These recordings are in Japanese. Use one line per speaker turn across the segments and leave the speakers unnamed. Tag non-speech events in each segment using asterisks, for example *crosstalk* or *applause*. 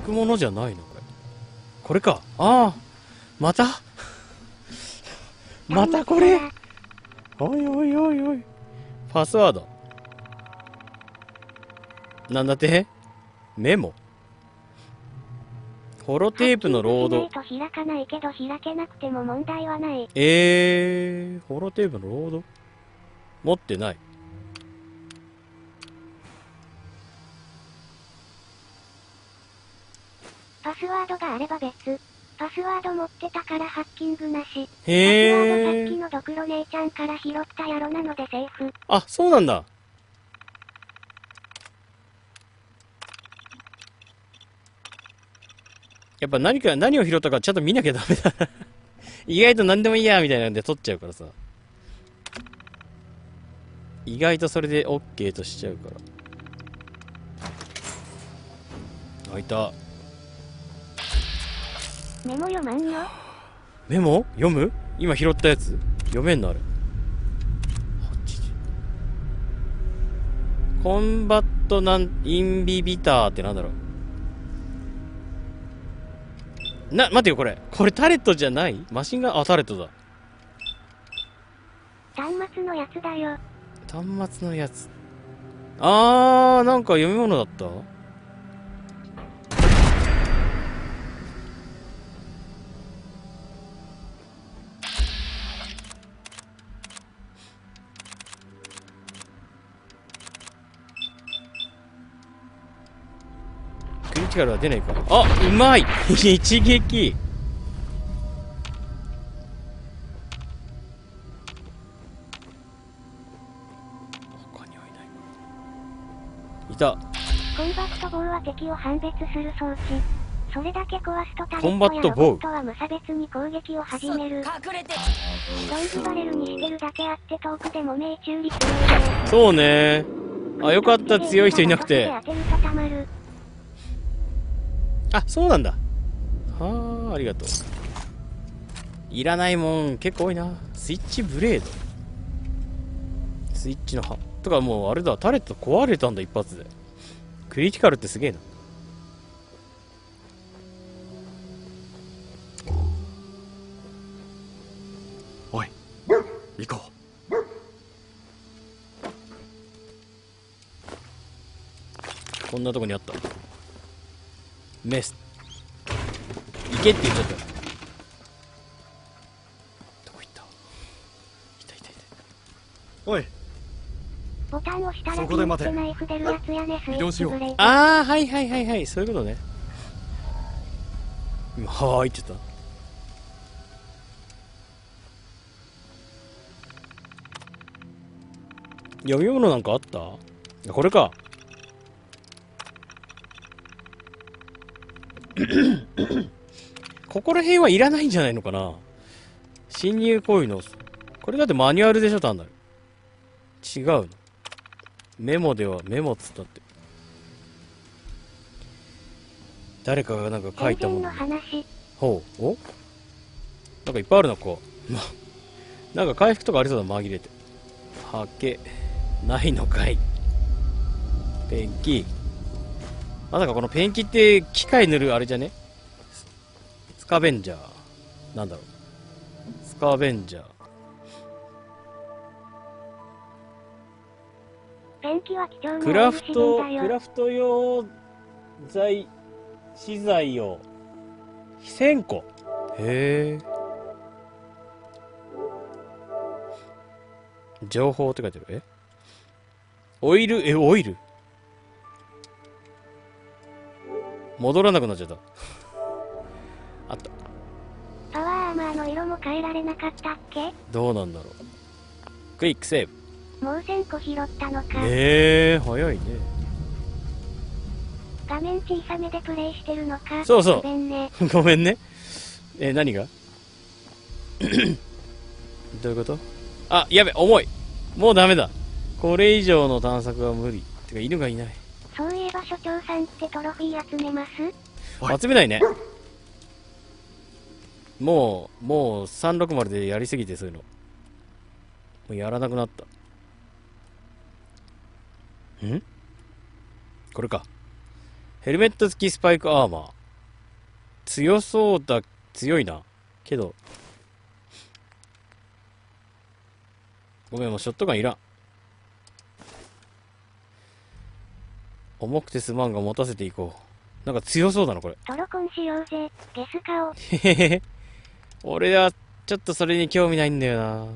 くものじゃないの？これ。これか。ああ。また？*laughs* またこれ？おいおいおいおい。パスワード。なんだって？メモホロテープのロード。
と開かないけど開けなくても問題はない。
えー、ホロテープのロード？持ってない。
パスワードがあれば別。パスワード持ってたからハッキングなし。パスワードさっ。きのドクロ姉ちゃんから拾ったやろなのでセーフ。
あ、そうなんだ。やっぱ何か、何を拾ったかちゃんと見なきゃダメだな。*laughs* 意外と何でもいいや、みたいなんで取っちゃうからさ。意外とそれで OK としちゃうから。あ、いた。
メモ読まんよ。
メモ？読む？今拾ったやつ読めんのあれ。コンバットなん、インビビターってなんだろうな、待ってよ、これ。これタレットじゃない？マシンガン、あ、タレットだ。
端末のやつだよ。
端末のやつ。あー、なんか読み物だった？クリティカルは出ないか。あうまい。*laughs* 一撃。他にはいない。かいた。
コンバット棒は敵を判別する装置。それだけ壊すとタレ
コンバ
ットやロボットは無差別に攻撃を始める。
隠れて。
ロンズバレルにしてるだけあって遠くでも命中率0
そうね。あよかった。強い人いなくて。
当てるとたまる。
あそうなんだ。はあありがとう。いらないもん結構多いな。スイッチブレード。スイッチの刃とかもうあれだ。タレット壊れたんだ一発で。クリティカルってすげえな。
おい。行こ
こんなとこにあったメス。行けって言っちゃった。どこ行った？いたいたい。た
うおい。
ボタンを押したら
そこで待て
ナイフ出るやつやね。スイ
移動しよう。
ッチブレード。
ああはいはいはいはい。そういうことね。今はーいって言った。読み物なんかあった？あこれか *clears throat* ここら辺はいらないんじゃないのかな？侵入行為のこれだってマニュアルでしょ単なる。違うの。メモではメモっつったって。誰かがなんか書いたもの。ほう。お？なんかいっぱいあるなここ。ま *laughs* なんか回復とかありそうだ紛れて。はけ。ないのかい。ペンキまさかこのペンキって機械塗るあれじゃね？ススカベンジャー。なんだろう。スカベンジャー。
ペンキは貴重な
クラフ
資
ト。クラフト用材資材を1000個。へえ。情報って書いてある。え？オイル？えオイル？戻らなくなっちゃったあった
パワーアーマーの色も変えられなかったっけ？
どうなんだろうクイックセーブ
もう1000個拾ったのか。
へえ早いね
画面小さめでプレイしてるのか？
そうそう
ごめんね。*laughs*
ごめんね。え、何が？*coughs* どういうこと？あ、やべ、重い。もうダメだ。これ以上の探索は無理。てか、犬がいない。
ば所長さんってトロフィー集めます？
集めないね。もう、もう360でやりすぎてそういうの。もうやらなくなった。ん？これか。ヘルメット付きスパイクアーマー。強そうだ、強いな。けど、ごめん、もうショットガンいらん。重くてすまんが持たせていこう。なんか強そうだな、これ。
トロコンしようぜ、ゲス顔。
へへへ。俺は、ちょっとそれに興味ないんだよな。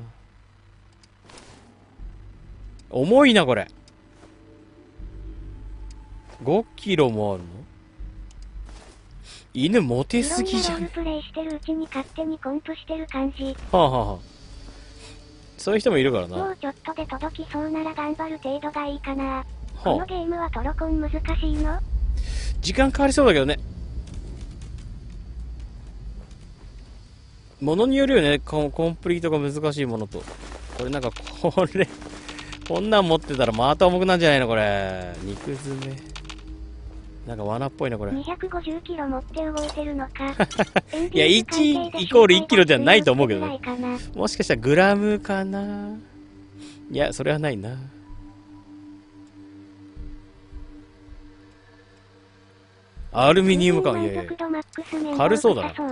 重いな、これ。5キロもあるの？犬モテすぎじゃん。は
ロールプレイしてるうちに勝手にコンプしてる感じ。
あ、はあはあ、そういう人もいるからな。
もうちょっとで届きそうなら頑張る程度がいいかな。このゲームはトロコン難しいの？
時間かかりそうだけどね。ものによるよねコン、コンプリートが難しいものと。これなんか、これ、こんなん持ってたらまた重くなんじゃないの？これ。肉詰め。なんか罠っぽいな、これ。
250キロ持って動いてるのか。*laughs*
いや、1イコール1キロではないと思うけどね。もしかしたらグラムかな？いや、それはないな。アルミニウムか。いやいや。軽そうだな。
ポ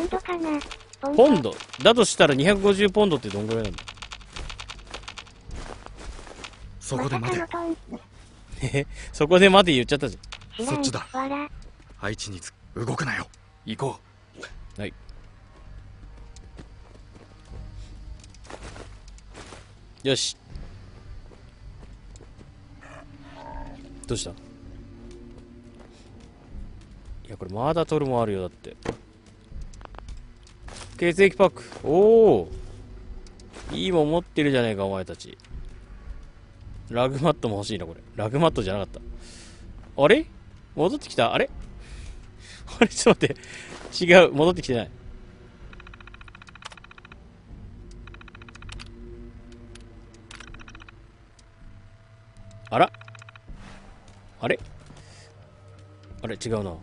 ンドかな？
ポンドだとしたら250ポンドってどんぐらいなんだ？
そこで待
て。
え？*laughs* そこで待て言っちゃったじ
ゃん。そっちだ。配置につ動くなよ。行こ
う。はい。よし。どうした？いや、これまだ取るもあるよ、だって。血液パック。おおいいもん持ってるじゃねえか、お前たち。ラグマットも欲しいな、これ。ラグマットじゃなかった。あれ？戻ってきた？あれ？*laughs* あれちょっと待って。違う。戻ってきてない。あら？あれ？あれ？違うな。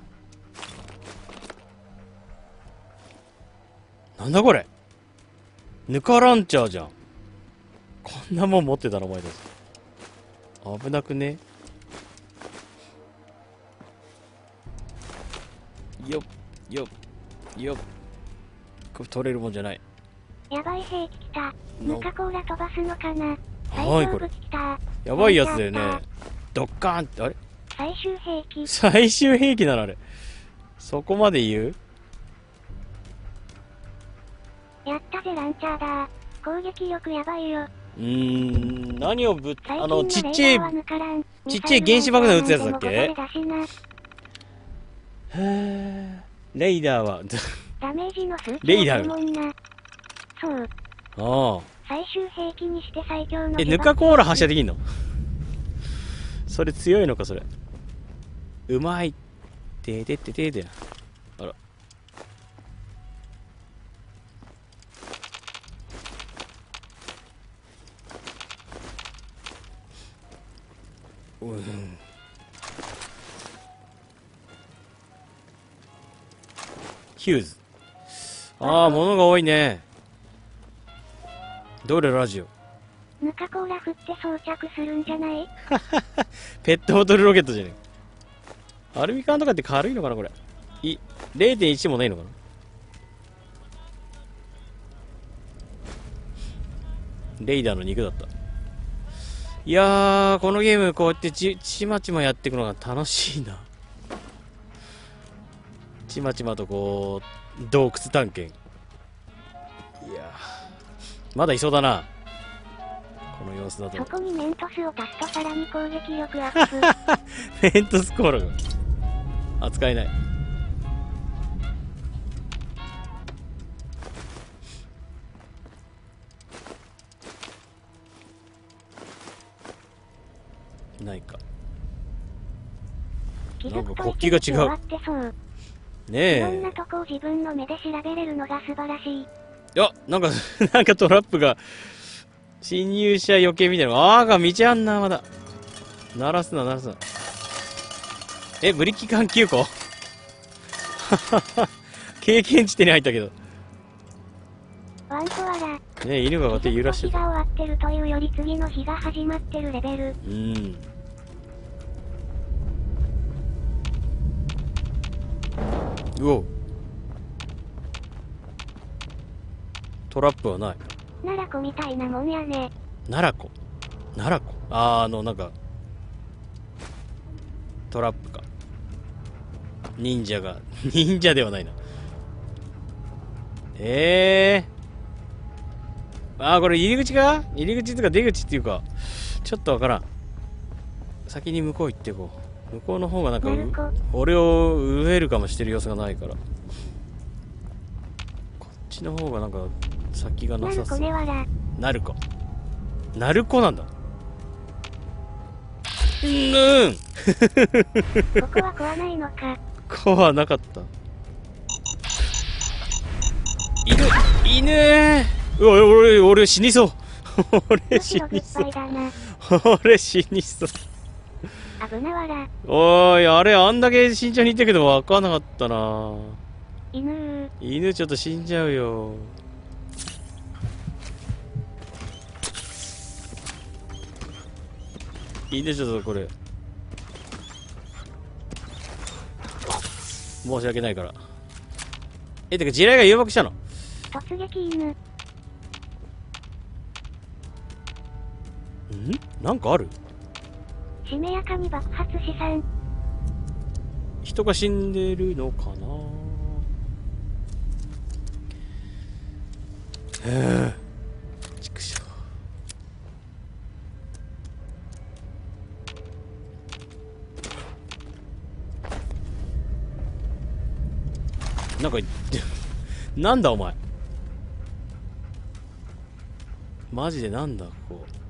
なんだこれ？ぬかランチャーじゃん。こんなもん持ってたらお前たち。危なくね？よっ、よっ、よっ。これ取れるもんじゃない。
やばい兵器来た。ぬかコーラ飛ばすのかな
はい、これ。やばいやつだよね。ドッカーンって、あれ？
最終兵器。
最終兵器なのあれ。そこまで言う？
ンチャーだ攻撃力やばいよ。
うーん、何をぶっ、あの、ちっちゃい、ちっちゃい原子爆弾撃つやつだっけ？へー、レイダーは、
ダメージの数
値レイダー
そう。
ああ。
最終兵器にして最強の。
え、ぬかコーラ発射できんの？それ強いのか、それ。うまい。ててててて。うん。ヒューズ。ああ、物が多いね。どれラジオ？
ぬかコーラ振って装着するんじゃない？*laughs*
ペットボトルロケットじゃねえ。アルミ缶とかって軽いのかなこれ。い、0.1もないのかなレイダーの肉だった。いやー、このゲームこうやってち、ちまちまやっていくのが楽しいな。ちまちまとこう、洞窟探検。いやまだいそうだな。この様子だと。
そこにメントスを足すとさらに攻撃力アップ。*laughs*
メントスコーラが。扱えない。ないか。なんか国旗が違う。ねえ。い
ろんなとこを自分の目で調べれるのが素晴らしい。い
やなんか *laughs* なんかトラップが侵入者余計みたいな。ああが道あんなまだ。鳴らすな鳴らすな。えブリキ缶9個経験値手に入ったけど。
ワンコアラ
ね犬が手揺らして
る日が終わってるというより次の日が始まってるレベル。
うんうおトラップはない。
奈良子みたいなもんやね。
奈良子？奈良子？あーあのなんかトラップか。忍者が *laughs* 忍者ではないな。ええー、ああこれ入り口か？入り口っていうか出口っていうかちょっとわからん。先に向こう行ってこう向こうの方がなんか俺をウェルカムしてる様子がないから。こっちの方がなんか先がなさそう。ナルコナルコなんだうんうん。
ここは壊ないのか。*laughs*
壊なかった。犬。犬。うわ俺俺死にそう。俺死にそう。*laughs* 俺死にそう *laughs*
危なわら
おいあれあんだけ慎重にいったけど分かんなかったな。
犬。
犬ちょっと死んじゃうよ。犬ちょっとこれ。申し訳ないから。えてか地雷が誘惑したの？
突撃犬。ん？
なんかある？
しめやかに爆発資産
人が死んでるのかなへえ畜生なんかなんだお前マジでなんだここ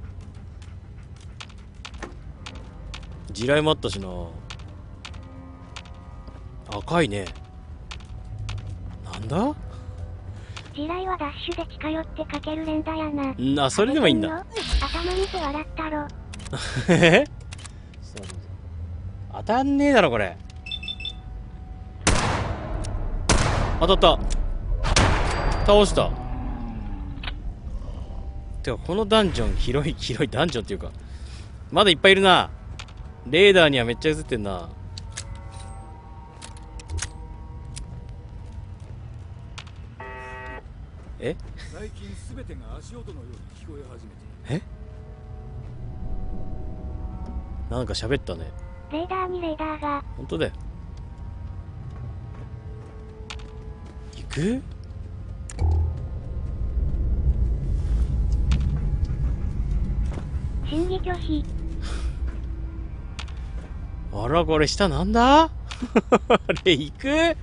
地雷もあったしな。赤いね。なんだ？
地雷はダッシュで近寄ってかける連打やな。
んあそれでもいいんだ。
頭見て笑ったろ。
え *laughs* 当たんねえだろこれ。当たった。倒した。てかこのダンジョン広い広いダンジョンっていうかまだいっぱいいるなレーダーにはめっちゃ映ってんな。え？最近全てが足音のように聞こえ始めてえ？なんか喋ったね。
レーダーにレーダーが。
本当だよ。行く？
審議拒否
あら、これ下なんだ？*laughs* あれ、行く？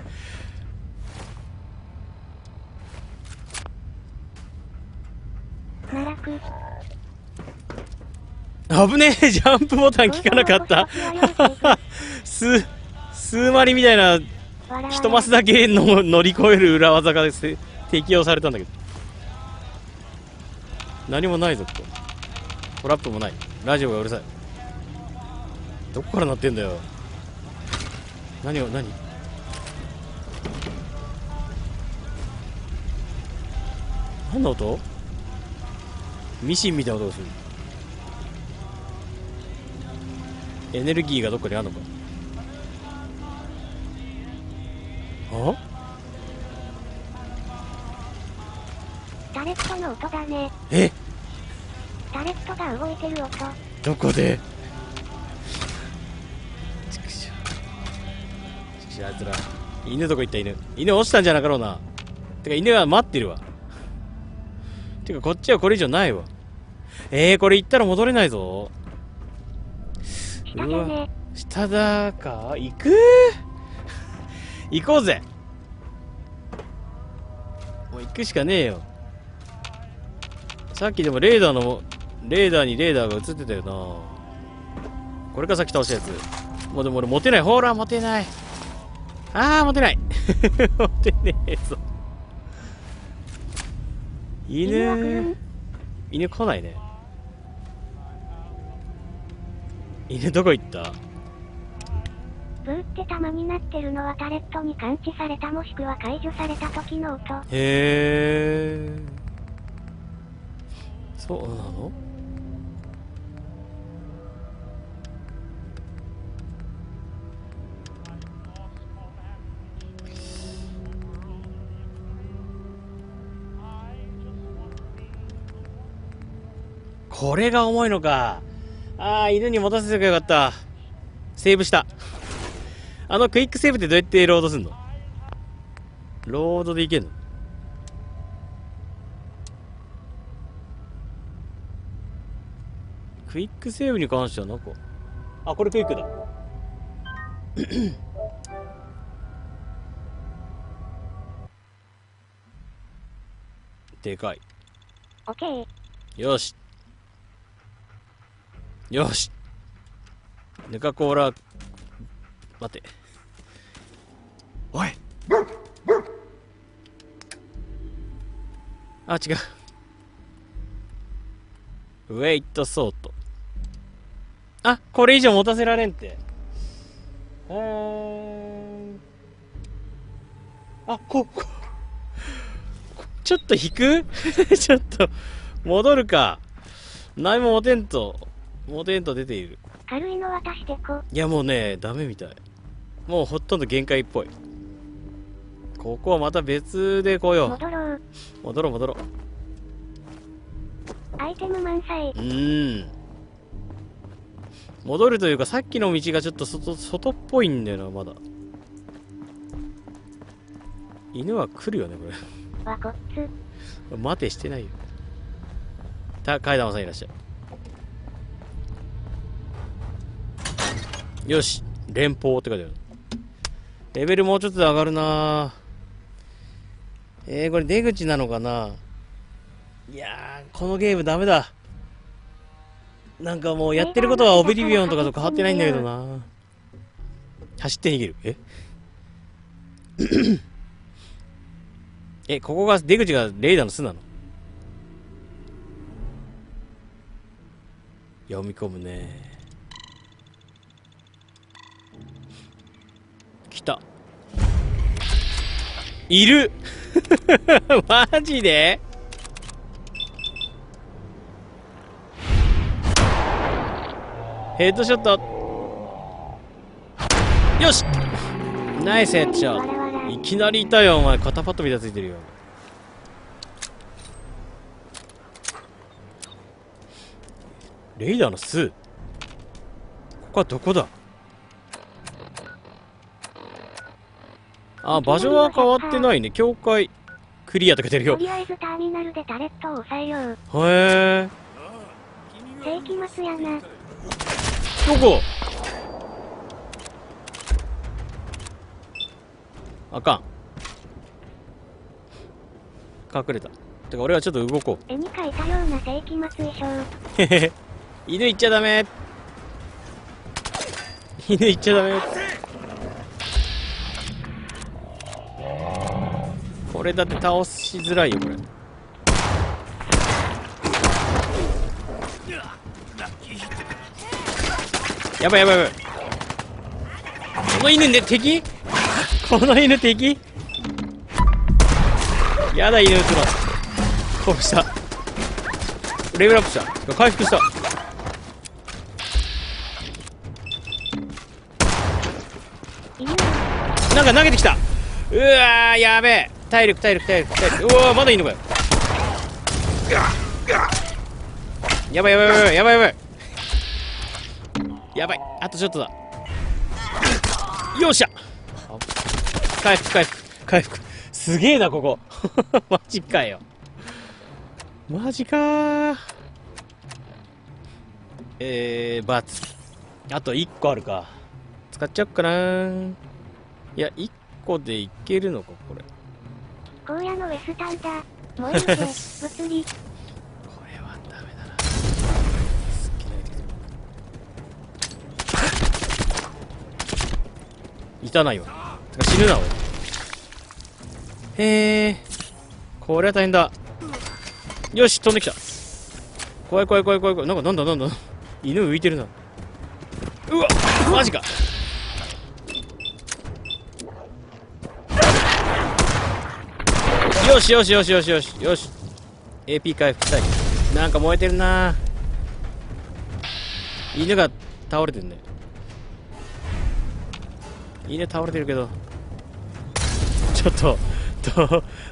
危ねえ *laughs* ジャンプボタン効かなかった *laughs* す、数マリみたいな、一マスだけの乗り越える裏技が適用されたんだけど。何もないぞ、ここ。トラップもない。ラジオがうるさい。どこから鳴ってんだよ。何を何？何の音？ミシンみたいな音がする。エネルギーがどっかにあるのか？あ？
タレットの音だね。
え？
タレットが動いてる音。
どこで？しあいつら。犬どこ行った犬。犬落ちたんじゃなかろうな。てか犬は待ってるわ。てかこっちはこれ以上ないわ。えー、これ行ったら戻れないぞ。
下だね。
下だか。行く？行こうぜ。もう行くしかねえよ。さっきでもレーダーのレーダーにレーダーが映ってたよな。これかさっき倒したやつ。もうでも俺持てない。ほら持てないあー、持てない *laughs* 持てねえぞ。犬、犬来ないね。犬どこ行った？
ブーって玉になってるのはタレットに感知されたもしくは解除された時の音。へ
え。そうなの？これが重いのか。ああ、犬に持たせておけばよかった。セーブした。あのクイックセーブってどうやってロードすんの？ロードでいけんの？クイックセーブに関してはなんかあこれクイックだ *clears throat* でかい
オッケー。
よしよし。ヌカコーラ。待て。
おい。
あ違う。ウェイトソート。あこれ以上持たせられんって。うーん。あこここちょっと引く？*laughs* ちょっと戻るか。何も持てんと持てんと出ている。
軽いの渡してこ。
いやもうねダメみたい。もうほとんど限界っぽい。ここはまた別で来よ
戻ろう。
う戻ろう戻ろう。
アイテム満載。
う。ーん。戻るというかさっきの道がちょっと外外っぽいんだよなまだ。犬は来るよねこ
わこっつ。
れ待てしてないよ。た階段さんいらっしゃいよし連邦って書いてある。レベルもうちょっと上がるな。えー、これ出口なのかな。いやーこのゲームダメだ。なんかもうやってることはオブリビオンとかと変わってないんだけどな。走って逃げる。え？*coughs* えここが出口がレーダーの巣なの？読み込むね。いる。*laughs* マジで？ヘッドショット。よし。ナイスヘッドショット。いきなりいたよお前。肩パッドみたいなついてるよ。レイダーの巣。ここはどこだ？あ場所は変わってないね。境界クリアとか出るよ。
とりあえずターミナルでタレットを抑えよう。
へえ。
世紀末やな。
どこ？あかん。隠れた。てか俺はちょっと動こ
絵に描いたような世紀末衣装。
うへ。犬行っちゃダメ。犬行っちゃダメこれだって倒しづらいよこれ。やばいやばいやばい。この犬ね敵？*laughs* この犬敵？やだ犬撃つのこうした。レベルアップした。回復した。なんか投げてきた。うわやべえ。体力体力体力体力。うわまだいいのかよ。やばいやばいやばいやばいやばいやばい。あとちょっとだ。よっしゃ。回復回復回復。すげえなここ。*laughs* マジかよ。マジかー。えー、バツ。あと1個あるか。使っちゃおっかないや1個でいけるのかこれ。
荒野のウェスタンだ。燃えるぜ、物理。
これはダメだな。すっげえいたいたないわてか死ぬなおい。へえこれは大変だ。よし飛んできた。怖い怖い怖い怖い怖い。なんかなんだなんだ。犬浮いてるな。うわマジか。よしよしよしよしよし。よし。AP 回復したい。なんか燃えてるな。犬が倒れてんね犬倒れてるけど。ちょっと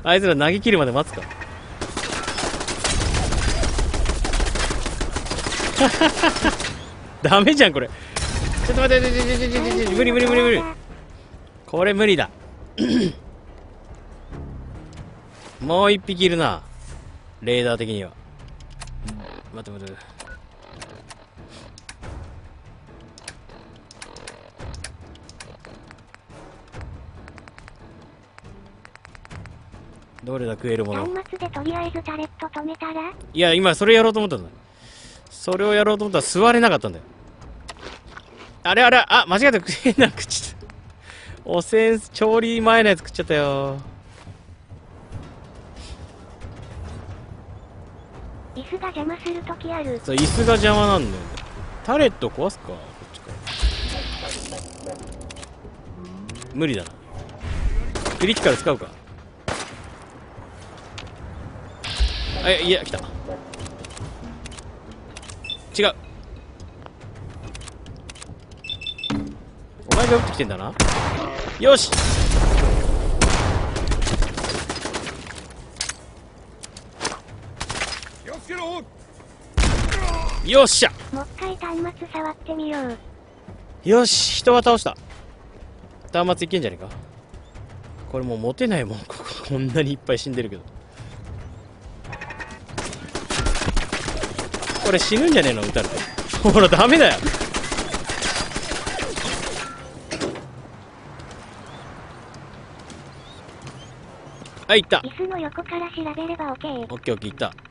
あいつら投げ切るまで待つか。ダメじゃんこれ。ちょっと待って無理無理無理無理。これ無理だ。もう一匹いるな。レーダー的には。待って待って。どれだ食えるもの？
端末でとりあえずタレット止めたら？
いや今それやろうと思ったんだ。それをやろうと思ったら座れなかったんだよ。あれあれあ間違えた。食えなくちゃった。おせん調理前のやつ食っちゃったよ
椅子が邪魔するときある。
そう椅子が邪魔なんだよね。タレット壊すか？こっちから。無理だな。クリティカル使うか？あいや来た。違う。お前が撃ってきてんだな。よし。よっしゃ。
もう一回端末触ってみよう。
よし人は倒した。端末いけんじゃねえか。これもう持てないもん。こここんなにいっぱい死んでるけど。これ死ぬんじゃねえの？撃たれて。ほらダメだよ。はい行った。
椅子の横から調べれば OK
オッケーオッケーいった。ス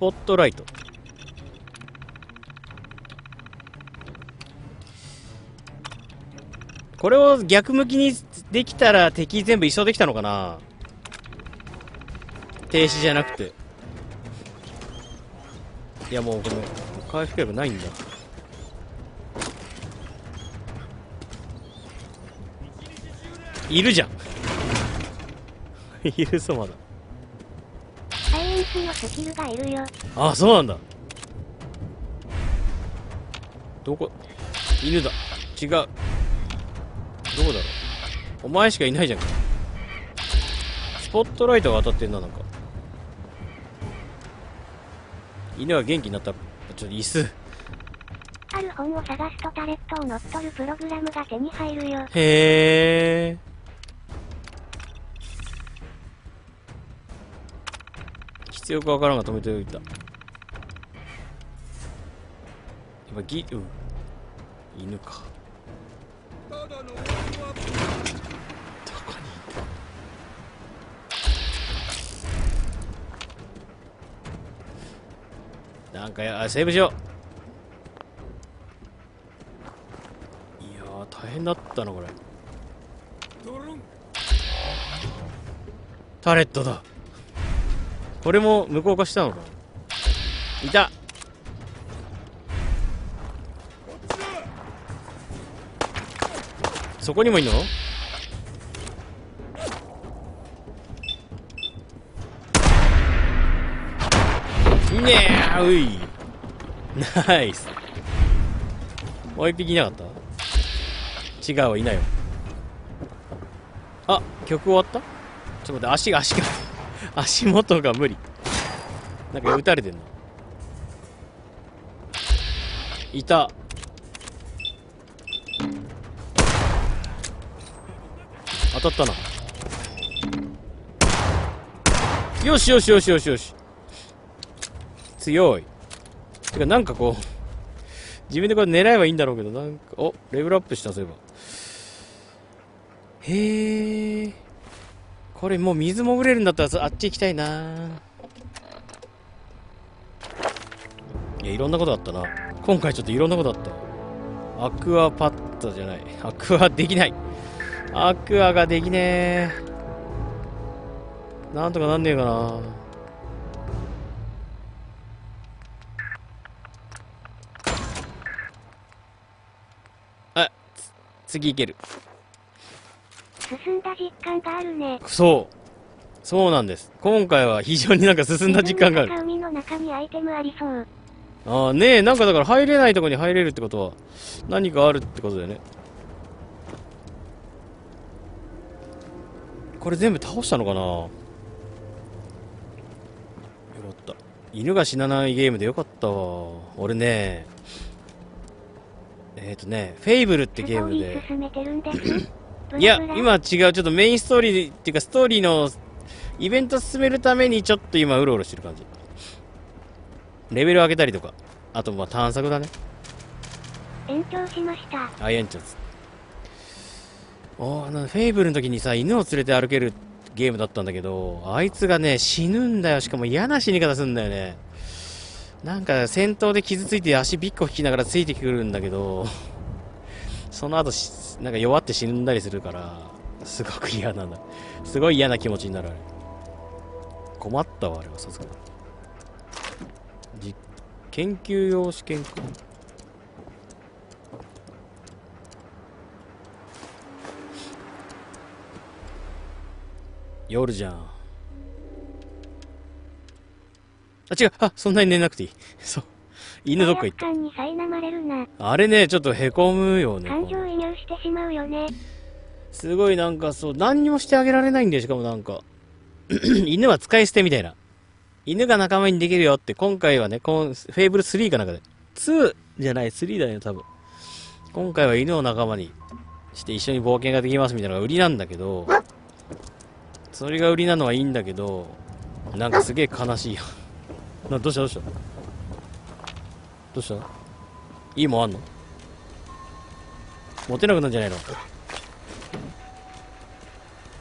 ポットライト。これを逆向きにできたら敵全部一掃できたのかな？停止じゃなくて。いやもうこの回復力ないんだ。いるじゃん。*laughs* いるぞまだ。
スのスキルがいるよ。
あそうなんだ。どこ？犬だ。違う。どこだろう？お前しかいないじゃんか。スポットライトが当たってんななんか。犬は元気になった。ちょっと椅子。
ある本を探すとタレットを乗っ取るプログラムが手に入るよ。
へえ必要かわからんが止めておいた。やっぱギうん。犬か。どこにいた？なんかやセーブしよう。いや大変だったなこれ。タレットだ。これも無効化したのか？いた。そこにもいんの？ねえ。うい。ナイス。もう一匹いなかった？違うわいないわ。あ曲終わった？ちょっと待って足が足が。足元が無理。なんか撃たれてんの。いた。当たったな。よしよしよしよしよし。強い。てかなんかこう自分でこれ狙えばいいんだろうけどなんかおレベルアップしたそういえば。へえこれもう水潜れるんだったらあっち行きたいな。いやいろんなことあったな。今回ちょっといろんなことあった。アクアパッドじゃない。アクアできない。アクアができねえ。なんとかなんねえかな。あ次いける。
進んだ実感があるね。
そう。そうなんです。今回は非常になんか進んだ実感がある。
海の中にアイテムありそう。
ああねえなんかだから入れないとこに入れるってことは何かあるってことだよね。これ全部倒したのかな？よかった。犬が死なないゲームでよかったわ。俺ねえっ、ー、とねフェイブルってゲームで。
進めてるんです *laughs*
いや今違う。ちょっとメインストーリーっていうかストーリーのイベント進めるためにちょっと今うろうろしてる感じ。レベル上げたりとか。あとまあ探索だね。
延長しました。
あ延長ですおあのフェイブルの時にさ犬を連れて歩けるゲームだったんだけどあいつがね死ぬんだよ。しかも嫌な死に方すんだよね。なんか戦闘で傷ついて足ビッコ引きながらついてくるんだけど。その後なんか弱って死んだりするからすごく嫌なんだすごい嫌な気持ちになるあれ困ったわあれはさすがに研究用試験か夜じゃん。あ、違う。あ、そんなに寝なくていい。*laughs* そう。犬どっか行った。あれね、ちょっとへこむよね。
感情移入してしまうよね。
すごいなんかそう、何にもしてあげられないんだよ、しかもなんか。*clears throat* 犬は使い捨てみたいな。犬が仲間にできるよって、今回はね、このフェーブル3かなんかで。2じゃない、3だよ、多分。今回は犬を仲間にして一緒に冒険ができますみたいなのが売りなんだけど、それが売りなのはいいんだけどなんかすげえ悲しいよなどうしたどうした？どうしたいいもんあんの？持てなくなるんじゃないの？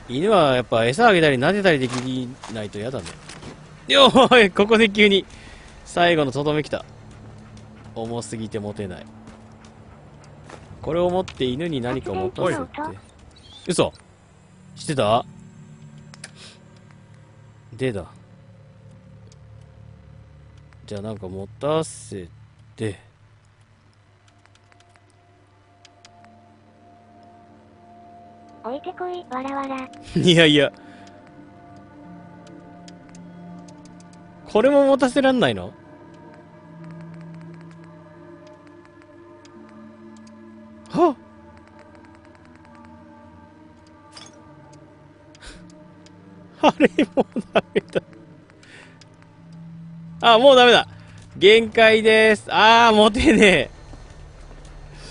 犬はやっぱ餌あげたり撫でたりできないと嫌だね。よーいここで急に最後のとどめきた。重すぎて持てない。これを持って犬に何か持たせて？嘘？してた？でだ。じゃあなんか持たせて
置いてこいわらわら *laughs*
いやいやこれも持たせらんないの？はっ *laughs* あれ、もうダメだ。あ、もうダメだ。限界です。あー、持てね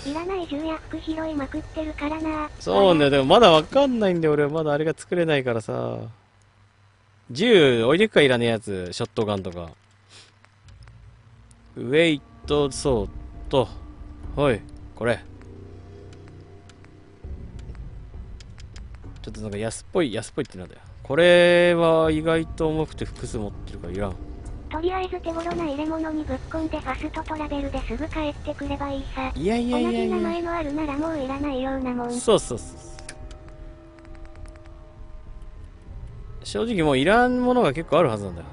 え。いらない重役拾いまくってるからな。
そうね、でもまだわかんないんだよ、俺はまだあれが作れないからさ。銃置いてくかいらねえやつ、ショットガンとか。ウェイト、そうと。はい、これ。ちょっとなんか安っぽい、安っぽいってなんだよ。これは意外と重くて複数持ってるからいらん。
とりあえず手頃な入れ物にぶっ込んでファストトラベルですぐ帰ってくればいいさ。
いやいやいやいや。
同じ名前のあるならもういらないようなもん。
そうそうそう。正直もういらんものが結構あるはずなんだよ。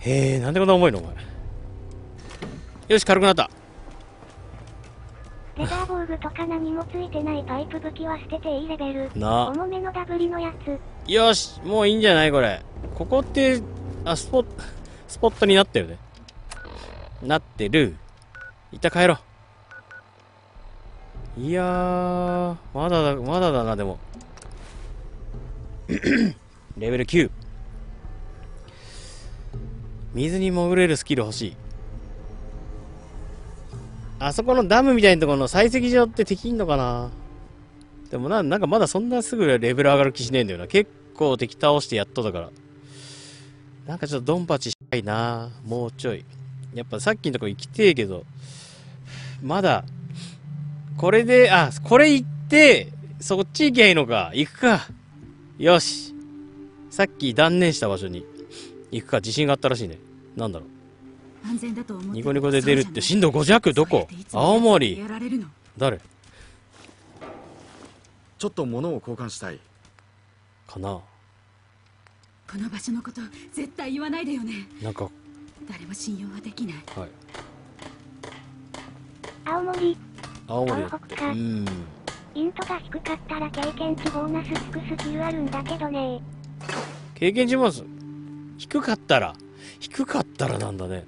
へえ、なんでこんな重いのお前。よし軽くなった
レザー防具とか何もついてないパイプ武器は捨てていいレベル。
な。
重めのダブリのや
つ。よしもういいんじゃないこれ。ここってあスポットスポットになったよね。なってる。一旦帰ろう。いやーまだだまだだなでも。*clears throat* レベル9水に潜れるスキル欲しいあそこのダムみたいなところの採石場って敵いんのかな？でもな、なんかまだそんなすぐレベル上がる気しねえんだよな。結構敵倒してやっとだから。なんかちょっとドンパチしたいなもうちょい。やっぱさっきのとこ行きてえけど、まだ、これで、あ、これ行って、そっち行きゃいいのか。行くか。よし。さっき断念した場所に行くか。自信があったらしいね。なんだろう。ニコニコで出るって震度5弱どこ？青森。誰？
ちょっと物を交換したい。
かな？
この場所のこと絶対言わないでよね。
なんか。
誰も信用はできない。
はい。
青森。
青森。だってうん。
イントが低かったら経験値ボーナスつくスキルあるんだけどね。
経験値ボーナス？低かったら。低かったらなんだね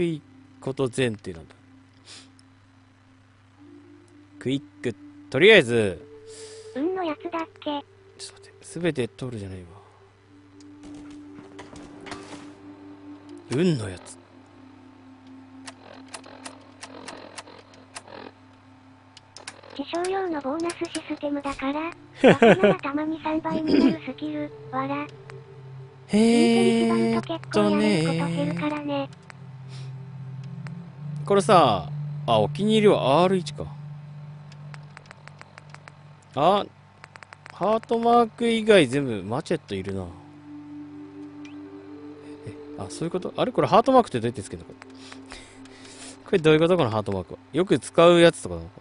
低いこと前提なんだクイックとりあえず
運のやつだっけ
ちょっと待って全て取るじゃないわ運のやつ
自称用のボーナスシステムだから、ならたまに3倍になるスキル、わら。インテリスバ
へー
ルと結
っとね
らね。
これさあお気に入りは R1 か。あハートマーク以外全部マチェットいるな。えあそういうこと？あれ？これハートマークってどうやってつけるの？これこれどういうこと？このハートマークは。よく使うやつとかなのか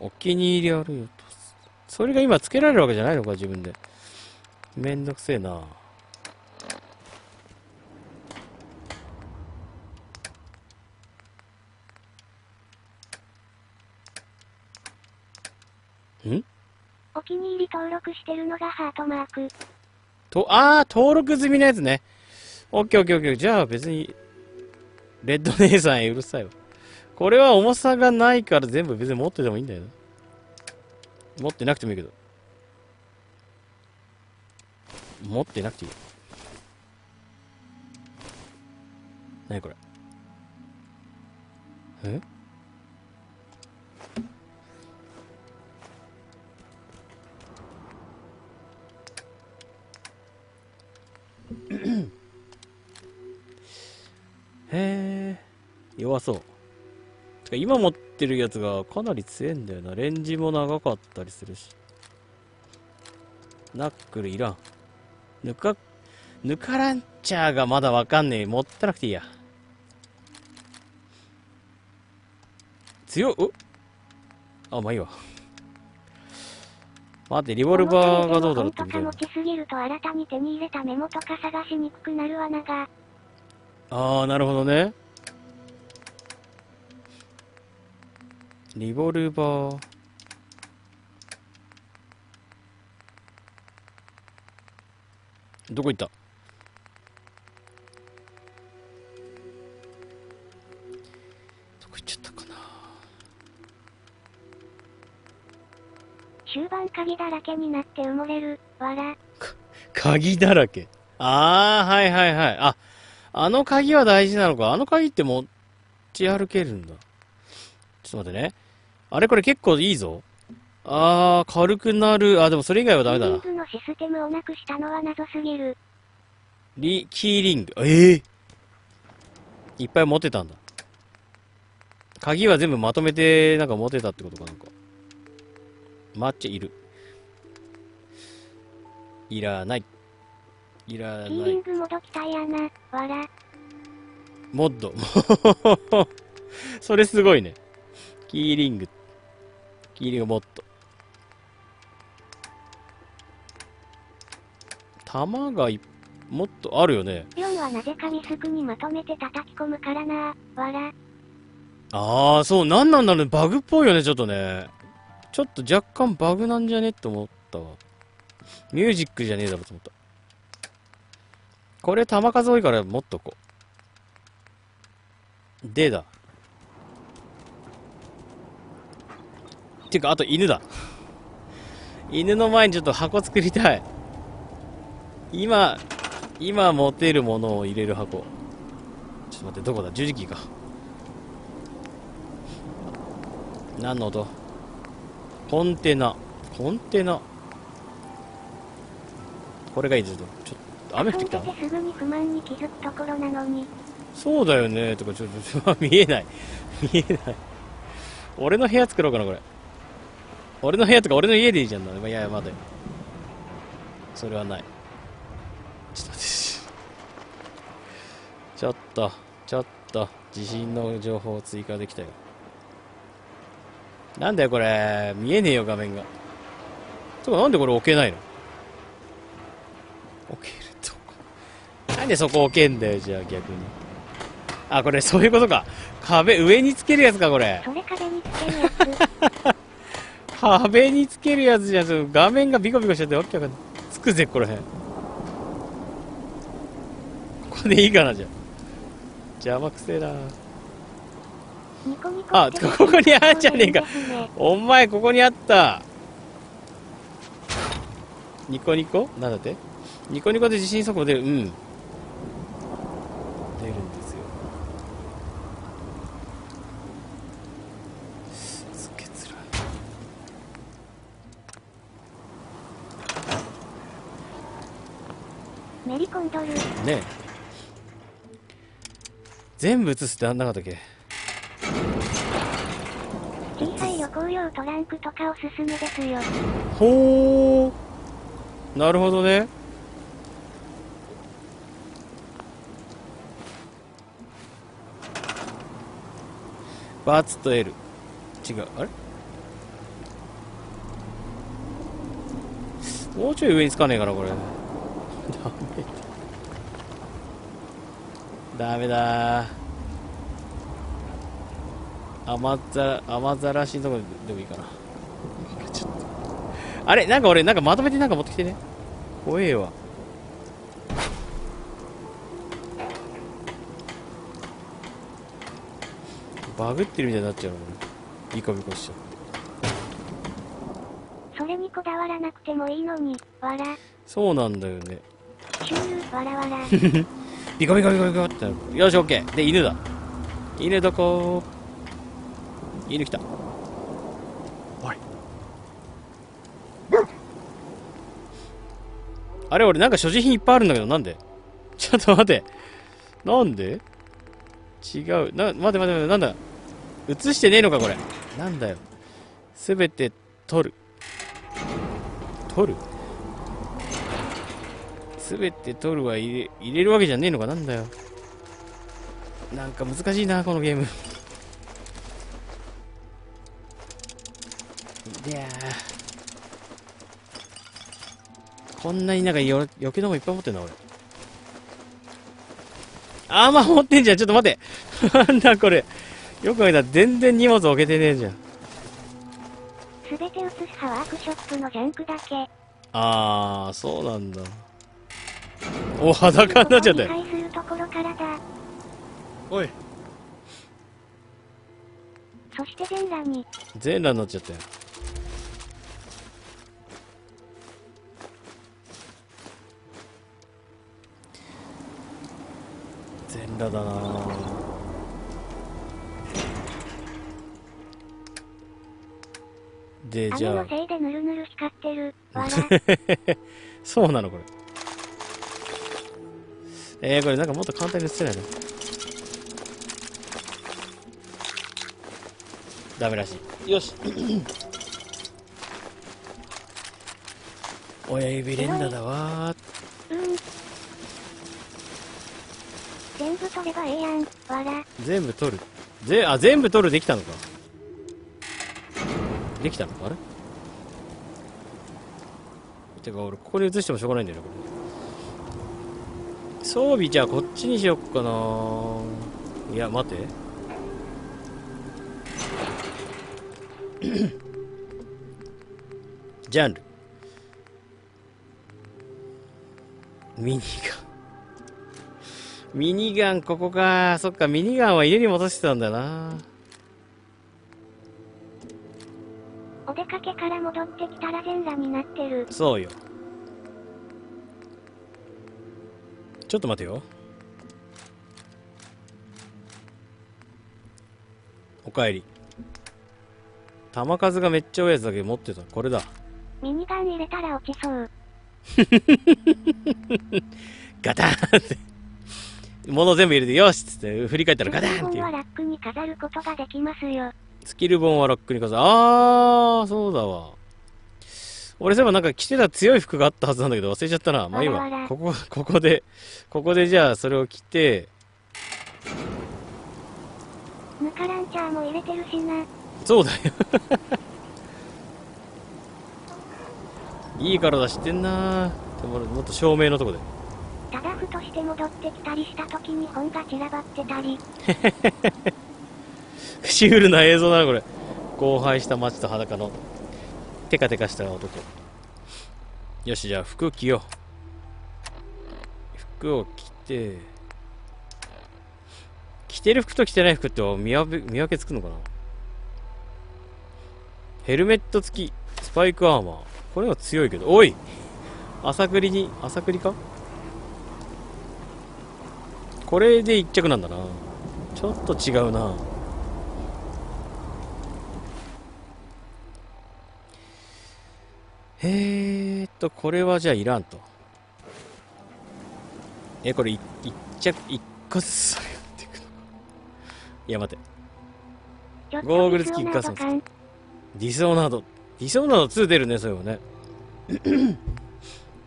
な。お気に入りあるよと。それが今つけられるわけじゃないのか自分で。めんどくせえなん
お気に入り登録してるのがハートマーク。
と、あー、登録済みのやつね。オッケーオッケーオッケー。じゃあ別に、レッド姉さんへうるさいわ。これは重さがないから全部別に持っててもいいんだよ。持ってなくてもいいけど。持ってなくていい。何これ？え？へえ弱そう。てか今持ってるやつがかなり強いんだよな。レンジも長かったりするし。ナックルいらん。ぬかぬかランチャーがまだわかんねえ。持ってなくていいや。強っ。うあまあいいわ。待ってリボルバーがどうだろうって
この程度は本当か持ちすぎると新たに手に入れたメモとか探しにくくなる罠が。
ああ、なるほどね。リボルバー。どこ行った？
だらけになって埋もれる、わら。
鍵だらけ。ああ、はいはいはい。あ、あの鍵は大事なのか。あの鍵って持ち歩けるんだ。ちょっと待ってね。あれこれ結構いいぞ。あー、軽くなる。あ、でもそれ以外はダメだな
キーリン。グのシステムをなくしたのは謎すぎる。
リ、キーリング。ええいっぱい持ってたんだ。鍵は全部まとめて、なんか持てたってことかなんか。マッチいる。いらない。いらない
キーリン。グもどきたいやな、わら。
モッド。*laughs* それすごいね。キーリング。キーリングモッド。弾がいもっとあるよね。
4はなぜかリスクにまとめて叩き込むからな、わら。
ああ、そう、なんなんだろうね。バグっぽいよね、ちょっとね。ちょっと若干バグなんじゃね？って思ったわ。ミュージックじゃねえだろと思った。これ弾数多いからもっとこう。でだ。ていうか、あと犬だ。犬の前にちょっと箱作りたい。今、今持てるものを入れる箱。ちょっと待って、どこだ？十字キーか。何の音？コンテナ。コンテナ。これがいいです。ちょっと、雨降ってきた？
遊んでてすぐに不満に気づくところなのに。
そうだよね。とか、ちょっと、見えない。*laughs* 見えない。俺の部屋作ろうかな、これ。俺の部屋とか俺の家でいいじゃんな。いやいや、待て。それはない。ちょっと待って。ちょっと、ちょっと、地震の情報を追加できたよ。なんだよ、これ。見えねえよ、画面が。とか、なんでこれ置けないの？置けるとこ。なんでそこ置けんだよ、じゃあ逆に。あ、これそういうことか。壁、上につけるやつか、これ。
それ壁につけるやつ。
壁につけるやつじゃん。ちょっと画面がビコビコしちゃってわけわかんない。つくぜ、ここら辺。これでいいかな、じゃあ。邪魔くせえな。
ニコニコ
あここにあんじゃねえかお前ここにあったニコニコ？なんだって？ニコニコで地震速報出る。うん。出るんですよ。すっげえつら
メリコンドル。
いねえ。全部映すってあんなかったっけ？
小さい旅行用トランクとかおすすめですよ。
ほー。なるほどねバツと L 違う。あれ？もうちょい上につかねえかなこれ。ダメダメだ。雨ざ雨ざらしのとこでもいいかな。ちょっと。あれ？なんか俺なんかまとめてなんか持ってきてね。怖えわ。バグってるみたいになっちゃうのビコビコしちゃって。
それにこだわらなくてもいいのに、わら、
そうなんだよね。
シュール、わらわら。
ビコビコビコビコってなる。よしオッケー。で犬だ。犬どこ犬来た。
おい。
あれ俺なんか所持品いっぱいあるんだけどなんで？*laughs* ちょっと待って。なんで？違う。な待って待って待ってなんだ？映してねえのかこれ。なんだよ。すべて取る。取る？すべて取るは入れ入れるわけじゃねえのか？なんだよ。なんか難しいなこのゲーム。いやー。こんなになんかよ余計なもんいっぱい持ってんな俺。あーまあ持ってんじゃん。ちょっと待って。*laughs* なんだこれよく見たら全然荷物置けてねえじゃん。
すべて映す派ワークショップのジャンクだけ。
あーそうなんだ。お裸になっちゃったよ。
おい。
そして全裸に、
全裸になっちゃったよ。全裸だなぁでじゃあ。
せいでぬるぬる光ってる。*laughs*
そうなのこれ。えー、これなんかもっと簡単に映せないの？ダメらしい。よし。*coughs* 親指連打だわ
うん。全部取ればええやん、わら。
全部取る。ぜあ全部取るできたのかできたのかあれ？てか俺ここに移してもしょうがないんだよねこれ。装備じゃあこっちにしよっかな。いや待て。*coughs* ジャンル。ミニガン。ミニガンここか。そっかミニガンは家に戻してたんだな。
お出かけから戻ってきたら全裸になってる。
そうよ。ちょっと待てよ。おかえり。弾数がめっちゃ多いやつだけ持ってた。これだ。
ミニガン入れたら落ちそう。*laughs*
ガタンって。物全部入れてよしっつって振り返ったらガタンって
本はラックに飾ることができますよ。
スキル本はラックに飾るあーそうだわ。俺そういえばなんか着てた強い服があったはずなんだけど忘れちゃったな。まあいいわここここでここでじゃあそれを着て。
ぬかランチャーも入れてるしな。
そうだよ。いい体してんな。でももっと照明のとこで。
ただふとして戻ってきたりした時に本が散らばってたり。*laughs*
シュールな映像だなこれ。荒廃した街と裸の。テカテカした男。よしじゃあ服着よう。服を着て。着てる服と着てない服って見分け見分けつくのかな？ヘルメット付きスパイクアーマー。これは強いけど。おい！朝栗に朝栗か？これで1着なんだな。ちょっと違うな。えーっとこれはじゃあいらんと。えこれ 1, 着1個ずつやっていくの？かいや待て。ゴーグル付き一過損ディスオナードディスオナード2出るねそういえばね。*coughs*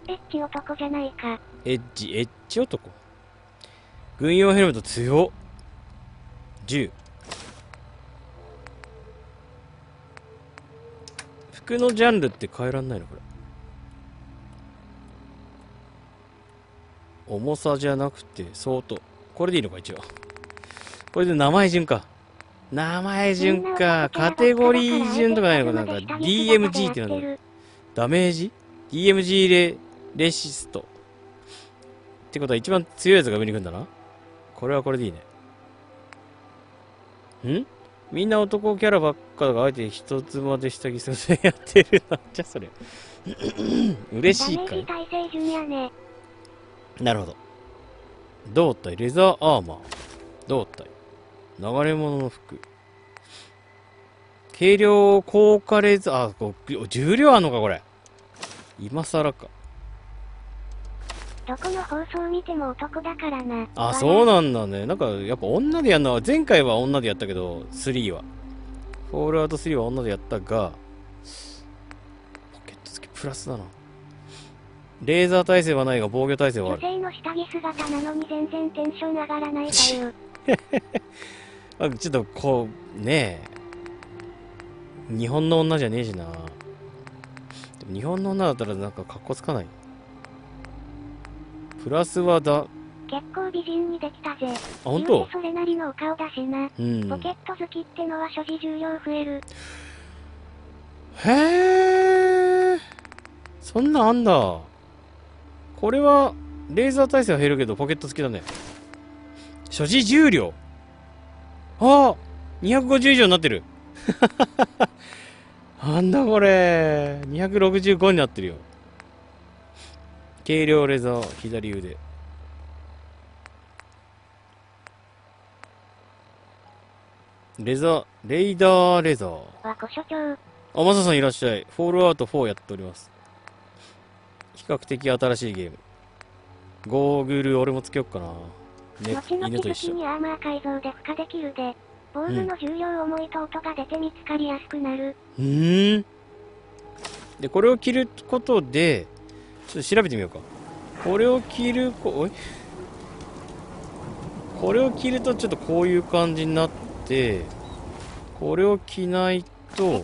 エッチ男じゃないか。
エッジエッジ男。軍用ヘルメット強っ。10のジャンルって変えらんないの？これ。重さじゃなくて相当。これでいいのか一応。これで名前順か。名前順か。カテゴリー順とかないのか。なんか DMG ってなんだダメージ ?DMG レレシスト。ってことは一番強いやつが上に行くんだな。これはこれでいいね。ん？みんな男キャラばっかがあえて一つまで下着姿でやってるな。じゃそれ。*laughs* 嬉しいかい？なるほど。胴体、レザーアーマー。胴体。流れ物の服。軽量高価レザー、あ、重量あんのか、これ。今更か。
どこの放送見ても男だからな。
あ、そうなんだね。なんか、やっぱ女でやるのは、前回は女でやったけど、3は。フォールアウト3は女でやったが、ポケット付きプラスだな。レーザー耐性はないが防御耐性はある。
女性の下着姿なのに全然テンション上がらないという。*laughs*
あちょっとこう、ねえ。日本の女じゃねえしな。でも日本の女だったらなんか格好つかない。プラスはだ。
結構美人にできたぜ。あ、
本当？
それなりのお顔だしな。
うん。
ポケット好きってのは所持重量増える。
へえ。そんなあんだ。これは、レーザー耐性は減るけど、ポケット付きだね。所持重量。ああ !250 以上になってる。*laughs* なんだこれ。265になってるよ。軽量レザー、左腕。レザー、レイダーレザー。
わこ所長。
あ、マサさんいらっしゃい。フォールアウト4やっております。比較的新しいゲーム。ゴーグル俺もつけよっかな。
ね、後々好きにアーマー改造で付加できるで。防具の重量重いと音が出て見つかりやすくなる。
うん。で、これを着ることで、ちょっと調べてみようか。これを着るこ、これを着るとちょっとこういう感じになって、これを着ないと、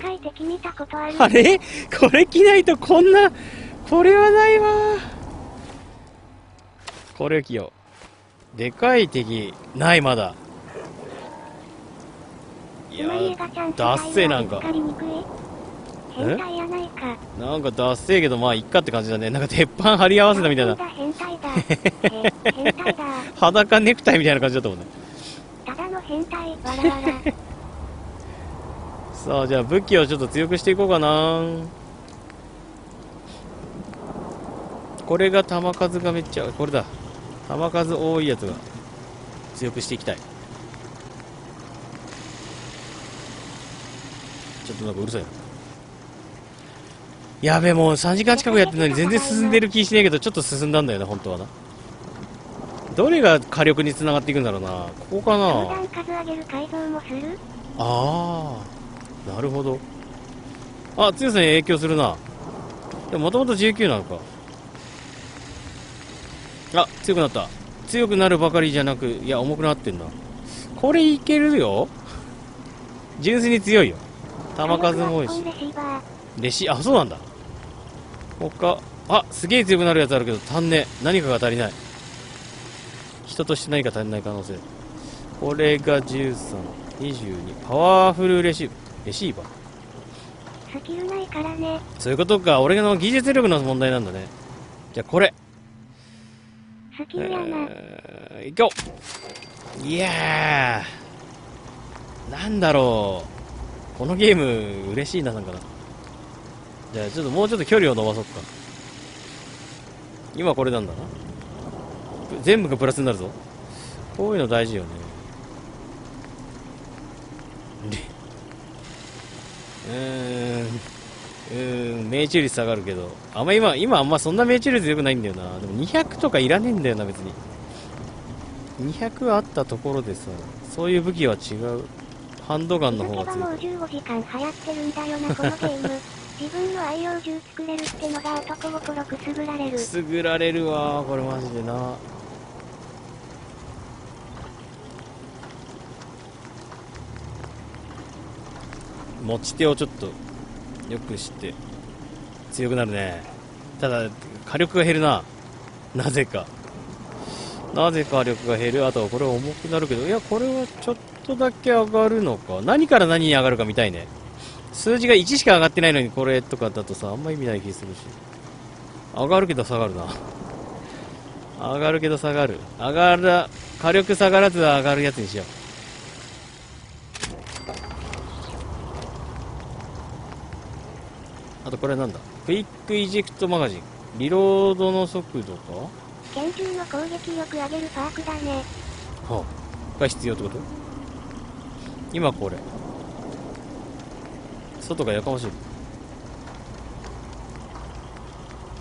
あれ？これ着ないとこんな、これはないわこれを着よう。でかい敵、ないまだ。いやー、ダッセなんか。
変態やないか。
なんかダッセーけどまあいっかって感じだね。なんか鉄板貼り合わせたみたいな。
変態だ。変態だ。
裸ネクタイみたいな感じだったもんね。
ただの変態、わらわら。*laughs*
さあじゃあ武器をちょっと強くしていこうかな。これが弾数がめっちゃ、これだ。弾数多いやつが強くしていきたい。ちょっとなんかうるさいな。やべもう3時間近くやってるのに全然進んでる気しねえけど、ちょっと進んだんだよな、本当はな。どれが火力につながっていくんだろうな。ここかな。ああ、なるほど。あ、強さに影響するな。でももともと19なのか。あ、強くなった。強くなるばかりじゃなく、いや、重くなってんな。これいけるよ。純粋に強いよ。弾数も多いし。レシあ、そうなんだ。他、あ、すげえ強くなるやつあるけど、足んね何かが足りない。人として何か足りない可能性。これが13、22。パワフルレシーブ。レシーバー
スキルないからね。
そういうことか。俺の技術力の問題なんだね。じゃあこれ。
スキルやな。
えー、いこう。いやーなんだろうこのゲーム嬉しいななんかなじゃあちょっともうちょっと距離を伸ばそうか。今これなんだな。全部がプラスになるぞ。こういうの大事よね。うーんうん命中率下がるけど。あんま今今あんまそんな命中率良くないんだよな。でも200とかいらねえんだよな別に。200あったところでさそういう武器は違う。ハンドガンの方が
が
強い。
もう15時間流行ってるんだよなこのゲーム。自分の愛用銃作れるってのが男心くすぐられる。
くすぐられるわこれマジでな。持ち手をちょっとよくして強くなるね。ただ火力が減るな。なぜか。なぜ火力が減る？あとはこれは重くなるけど。いやこれはちょっとだけ上がるのか。何から何に上がるか見たいね。数字が1しか上がってないのにこれとかだとさあんま意味ない気するし。上がるけど下がるな。上がるけど下がる。上がら火力下がらず上がるやつにしよう。あとこれなんだ？クイックイジェクトマガジン。リロードの速度か？
拳銃の攻撃力上げるパークだね。
はあ、が必要ってこと？今これ外がやかましい。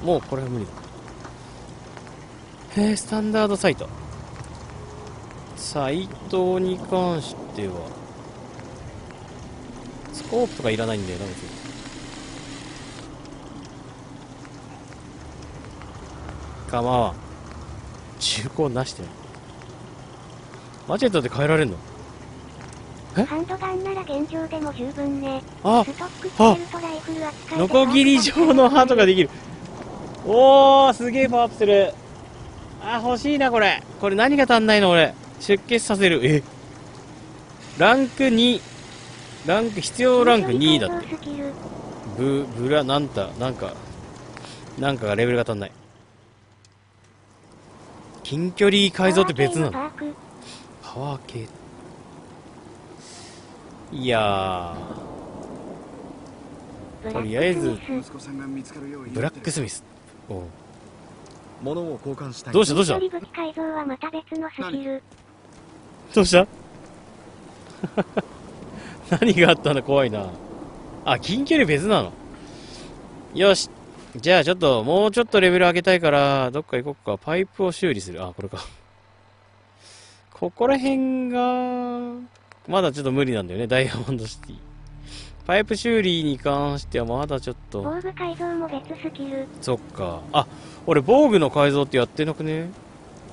もうこれは無理だ。へえスタンダードサイト。サイトに関しては。スコープとかいらないんだよな別に。構わん。中古なしで。マチェットって変えられんの？
ハンドガンなら現状でも十分ね。
あ
ストックしてるとライフル扱いで
ノコギリ状のハートができる。おーすげえパワーアップする。あ欲しいなこれ。これ何が足んないの俺。出血させる。え？ランク2ランク必要ランク2だって。ブブラなんたなんかなんかがレベルが足んない。近距離改造って別なの？
パワー系の
パワー系いやとりあえず
ブラックスミス
おう
物を交換したい
どうした？どうした？
一人武器改造はまた別のスキル
どうした？*laughs* 何があったの？怖いな。あ、近距離別なの？よし。じゃあちょっと、もうちょっとレベル上げたいから、どっか行こっか。パイプを修理する。あ、これか。ここら辺が、まだちょっと無理なんだよね。ダイヤモンドシティ。パイプ修理に関してはまだちょっと。
防具改造も別スキル
そっか。あ、俺防具の改造ってやってなくね？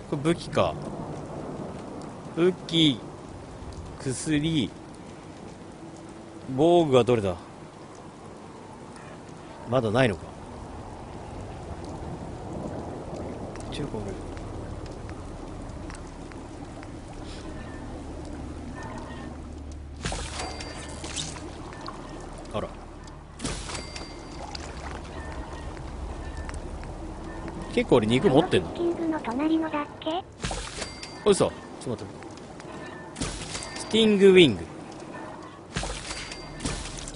これ武器か。武器、薬、防具はどれだ？まだないのか。中古結構俺肉持ってんの？
キングの隣のだっけ？
おいさちょっと待って。スティングウィング。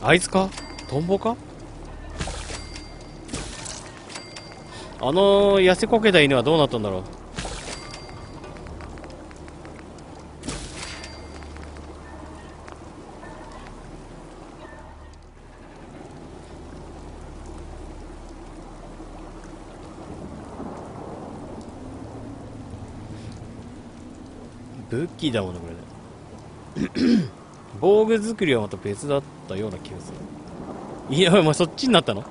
あいつか？トンボか？あの痩せこけた犬はどうなったんだろう？武器だもんねこれね防具作りはまた別だったような気がする。いやお前そっちになったの？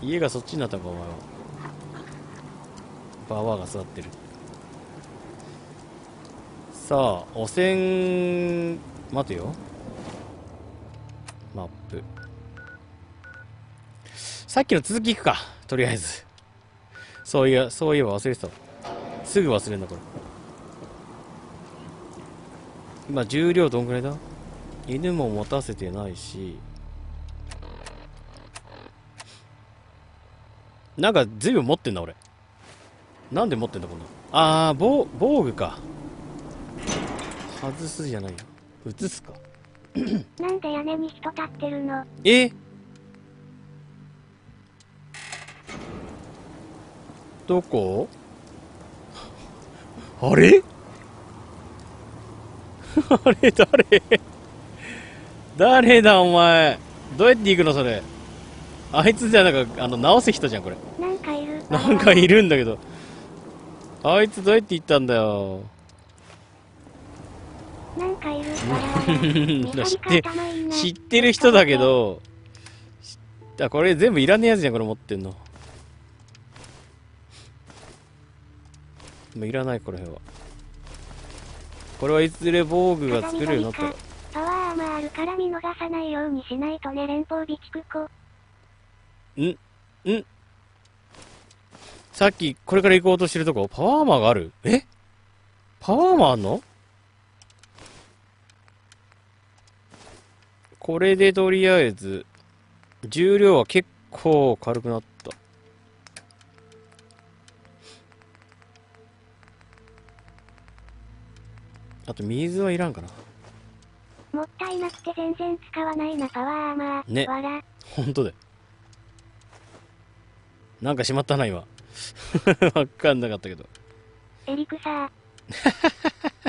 家がそっちになったのかお前は。ババアが座ってる。さあ汚染待てよ。マップ。さっきの続きいくかとりあえず。そういやそういえば忘れてたすぐ忘れんなこれ。今重量どんぐらいだ？犬も持たせてないし。なんか随分持ってんな俺。なんで持ってんだこんなあー防防具か。外すじゃないよ。移すか。*coughs*
なんで屋根に人立ってるの？
え？どこ？*laughs* あれ？*laughs* あれ誰？誰だお前？どうやって行くのそれ？あいつじゃなんかあの直す人じゃんこれ。
なんかいる。
な。んかいるんだけど。あいつどうやって行ったんだよ。
なんかいる。*laughs*
知って知ってる人だけど。知あこれ全部いらねえやつじゃんこれ持ってんの。もういらないこれはこれはいずれ防具が作れるようになったら。
パワーアーマーあるから見逃さないようにしないとね連邦備蓄庫。
ん？さっきこれから行こうとしてるとこパワーアーマーがある？え？パワーアーマーあんの？これでとりあえず重量は結構軽くなったあと水はいらんかな。
もったいなくて全然使わないなパワーアーマー。
ね。
わら。
本当だよ。なんかしまったな今。*laughs* わかんなかったけど。
エリクサー。*laughs*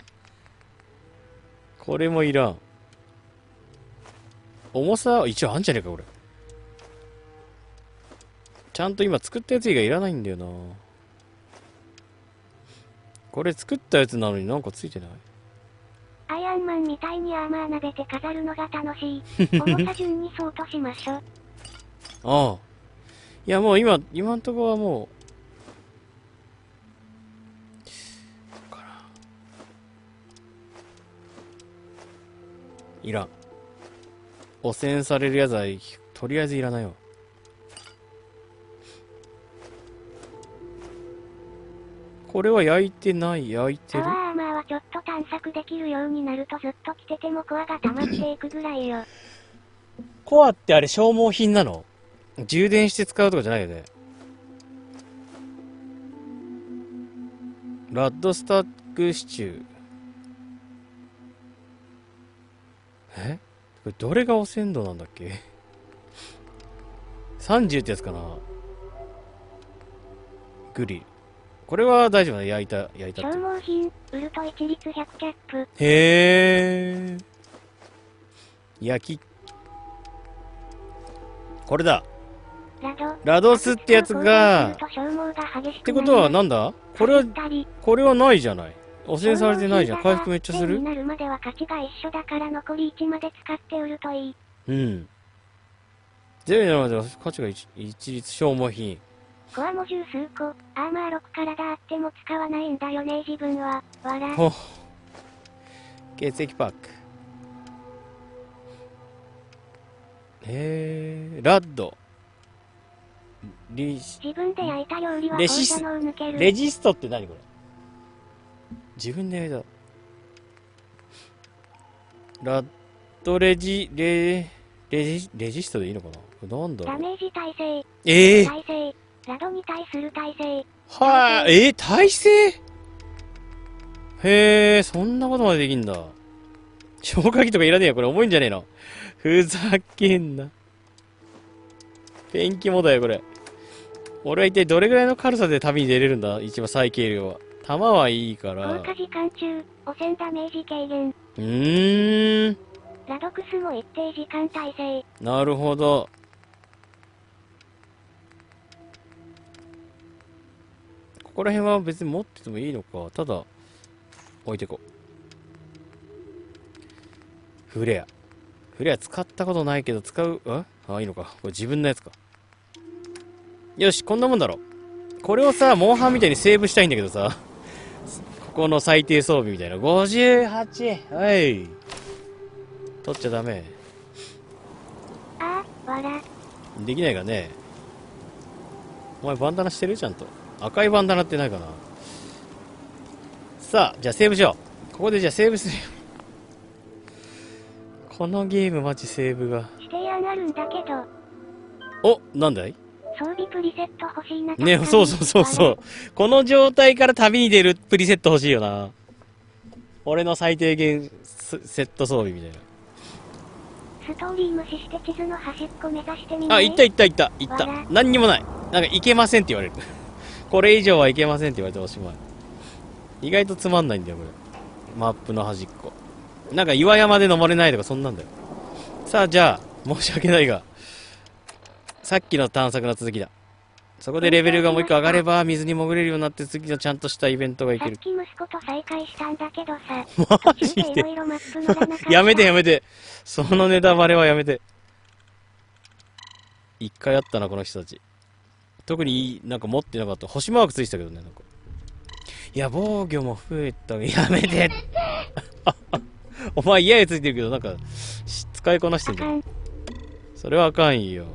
これもいらん。重さ一応あんじゃねえかこれ。ちゃんと今作ったやつ以外いらないんだよな。これ作ったやつなのになんかついてない
アイアンマンみたいにアーマー鍋て飾るのが楽しい。*laughs* 重さ順にそうとしましょ。
ああ。いやもう今今んとこはもういらん。汚染されるやつはとりあえずいらないわ。これは焼いてない？焼いてる？
ちょっと探索できるようになるとずっと着ててもコアが溜まっていくぐらいよ。*laughs*
コアってあれ消耗品なの？充電して使うとかじゃないよね。ラッドスタックシチュー。え？これどれが汚染度なんだっけ？*laughs* 30ってやつかな。グリル。これは大丈夫だ焼いた焼いた
消耗品、ウルト一律100キャップ。
へえ焼き。これだ。
ラド。
ラドスってやつが。ってことはなんだ？これはこれはないじゃない。汚染されてないじゃん。回復めっちゃす
1000
る
になるまでは価値が一緒だから残り1まで使って売るといい。
うん。ゼロになるまでは価値が一一律消耗品
コアも十数個、アーマー6体あっても使わないんだよね自分は。わら。
ほ血液パック。へえラッド。リ
自分で焼いた料理は放
レシス。レジストって何これ？自分で焼いた。ラッドレジレレジレジストでいいのかな？なんだ
ダメージ耐性、
ええ
耐性、ラドに対する耐性。
はあ、えー、耐性へえ、そんなことまでできんだ。消火器とかいらねえよ。これ重いんじゃねえの。ふざけんな。ペンキもだよ、これ。俺は一体どれぐらいの軽さで旅に出れるんだ？一番最軽量は。弾はいいから。
効果時間中、汚染ダメージ軽減。
うーん。
ラドクスも一定時間耐性。
なるほど。ここら辺は別に持っててもいいのか。ただ、置いてこう。フレア。フレア使ったことないけど使う、ああ、いいのか。これ自分のやつか。よし、こんなもんだろ。これをさ、モンハンみたいにセーブしたいんだけどさ。ここの最低装備みたいな。58! はい。取っちゃダメ。
ああ、わら。
できないかねお前バンダナしてる？ちゃんと赤いバンダナってないかな。さあじゃあセーブしよう。ここでじゃあセーブするよ。このゲームマジセーブが。
指定案あるんだけど、
おなんだい？
装備プリセット欲しいな。
ねそうそうそうそう。この状態から旅に出るプリセット欲しいよな。俺の最低限セセット装備みたいな。
ストーリー無視して地図の端っこ目指してみな
あ、
い
行った行った行った。行った。何にもない。なんか行けませんって言われる。これ以上は行けませんって言われておしまい。意外とつまんないんだよ、これ。マップの端っこ。なんか岩山で登れないとかそんなんだよ。さあ、じゃあ、申し訳ないが、さっきの探索の続きだ。そこでレベルがもう一個上がれば、水に潜れるようになって、次のちゃんとしたイベントがいける。
さっき息子と再会したんだけどさ、
マ
途
ジで。やめてやめて。そのネタバレはやめて。一回あったな、この人たち。特に、なんか持ってなかった。星マークついてたけどね、なんか。いや、防御も増えた。やめて *laughs* お前、嫌やついてるけど、なんか、し使いこなしてんじゃん。それはあかんよ。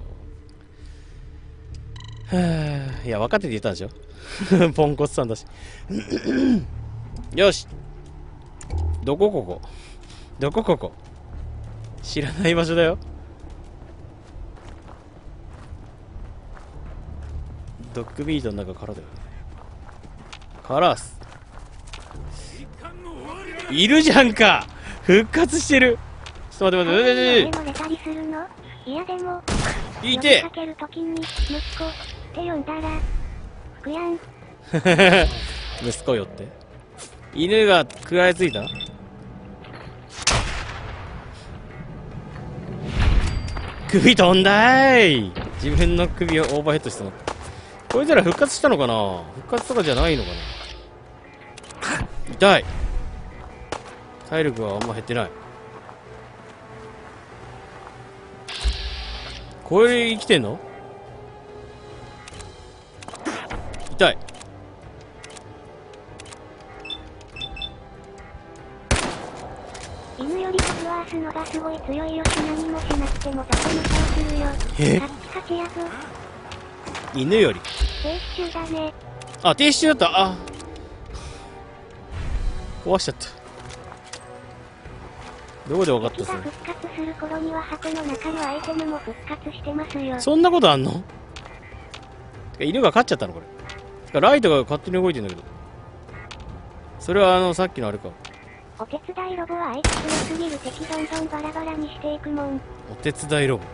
はぁ、いや、分かってて言ったんでしょ？*laughs* ポンコツさんだし。よし。どこここ？どこここ？知らない場所だよ。ドッグビートの中からだよね。カラス。いるじゃんか。復活してる。ちょっと待って待って待って待って。
乗れたりするの？いやでも、
いて。
息子って呼んだら、福やん。*laughs*
息子よって。犬が食らいついた？首飛んだーい。自分の首をオーバーヘッドした。のこいつら復活したのかな？復活とかじゃないのかな？痛い。体力はあんま減ってない。これ生きてんの？痛い。
犬より数はすのがすごい強いよ。し何もしなくても雑に倒するよ。
え？
カッチカチやぞ。
犬より
停止中だね。
あ、停止中だった。あ。壊しちゃった。どこで分かった？
敵が
っすね。
復活する頃には箱の中のアイテムも復活してますよ。
そんなことあんの？犬が勝っちゃったのこれ。ライトが勝手に動いてんだけど。それはあの、さっきのあれか。
お手伝いロボはあいつ強すぎる敵どんどんバラバラにしていくもん。
お手伝いロボ。